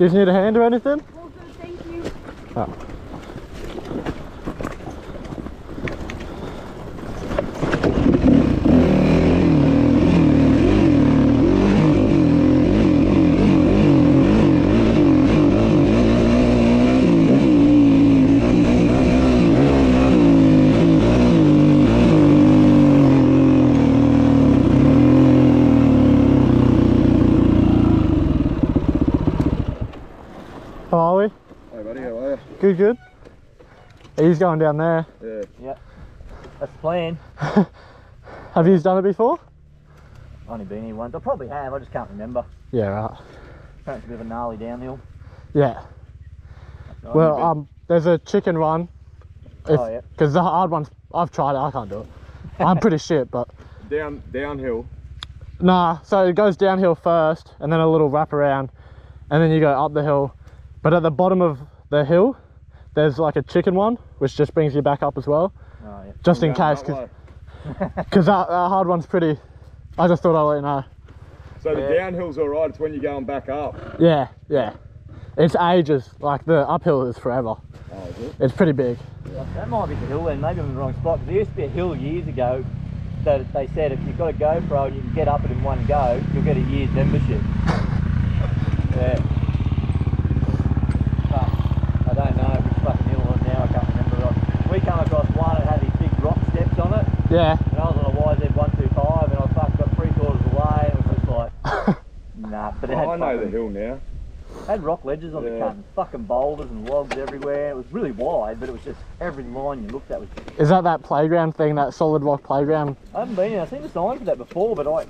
Do you need a hand or anything? All good, thank you. Oh. How are we? Hey buddy, how are you? Good, good. He's going down there. Yeah. That's the plan. Have you done it before? Only been here once. I probably have, I just can't remember. Yeah, right. Apparently it's a bit of a gnarly downhill. Yeah. So Well, um, there's a chicken run. been- oh yeah. Because the hard ones, I've tried it, I can't do it. I'm pretty shit, but Down downhill. nah. So it goes downhill first, and then a little wrap around, and then you go up the hill. But at the bottom of the hill, there's like a chicken one, which just brings you back up as well, Oh yeah. just in case, because that, that hard one's pretty. I just thought I'd let you know. So the Yeah. downhill's alright, it's when you're going back up. Yeah, yeah. It's ages. Like the uphill is forever. Oh, is it? It's pretty big. That might be the hill then, maybe I'm in the wrong spot. 'cause there used to be a hill years ago that they said if you've got a GoPro and you can get up it in one go, you'll get a year's membership. yeah. But I don't know which fucking hill it was now, I can't remember. Like, We come across one that had these big rock steps on it, Yeah. and I was on a YZ125 and I fucked got three quarters away and it was just like, nah. But it oh, had Oh, I know the hill now. had rock ledges on the Yeah. cut, and fucking boulders and logs everywhere. It was really wide, but it was just every line you looked at was. Is that that playground thing, that solid rock playground? I haven't been in. I've seen the sign for that before, but I,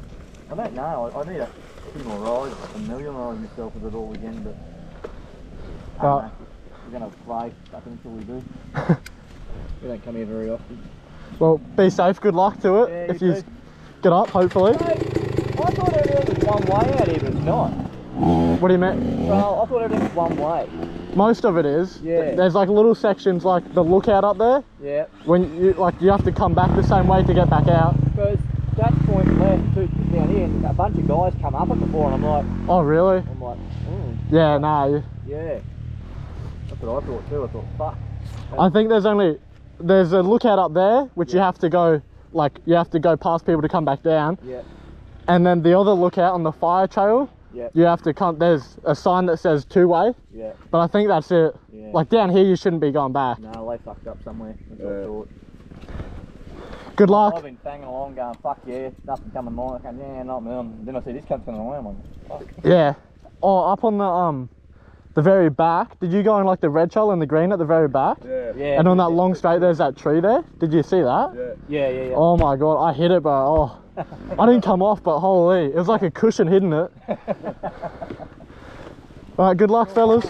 I don't know. I, I need a few more rides, familiarise myself with it all again. But I don't Well- know. we're gonna play up until we do. we don't come here very often. Well, be safe. Good luck to it. Yeah, if you you get up, hopefully. Hey, I thought everything was one way out here, but it's not. What do you mean? Well, I thought everything was one way. Most of it is. Yeah. There's like little sections like the lookout up there. Yeah. When you like you have to come back the same way to get back out. Because that point left to down here, and a bunch of guys come up it before, and I'm like, Oh really? I'm like, mm, Yeah, nah. Yeah. That's what I thought too. I thought, fuck. I think there's only there's a lookout up there which you have to go like you have to go past people to come back down, Yeah. and then the other lookout on the fire trail. Yeah. You have to come. There's a sign that says two way, Yeah. but I think that's it. Yeah. Like down here, you shouldn't be going back. No, they fucked up somewhere. That's what I Yeah. Good luck. I've been banging along going, fuck yeah, nothing coming my way. Yeah, not me. Then I see this cunt's coming away. I'm like, fuck. Yeah. Oh, up on the um, the very back. Did you go on like the red trail and the green at the very back? Yeah. Yeah. And on that long straight, there's that tree there. Did you see that? Yeah. Yeah, yeah, yeah. Oh my god, I hit it, bro. Oh, I didn't come off, but holy, it was like a cushion hitting it. All right, good luck, fellas.